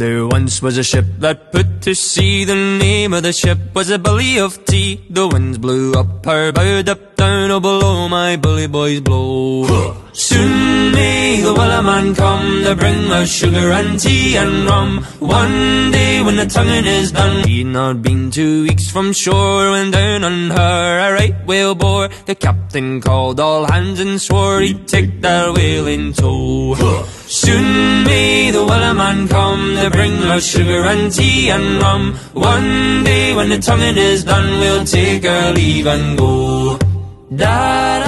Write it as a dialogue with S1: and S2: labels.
S1: There once was a ship that put to sea. The name of the ship was a Billy of Tea. The winds blew up her bow, up down, oh below my bully boys blow. Soon may the man come to bring us sugar and tea and rum. One day when the tonguing is done, he'd not been two weeks from shore when down on her a right whale bore. The captain called all hands and swore he'd take that whale in tow. Soon man come to bring us sugar and tea and rum. One day when the tonguing is done, we'll take our leave and go. Da.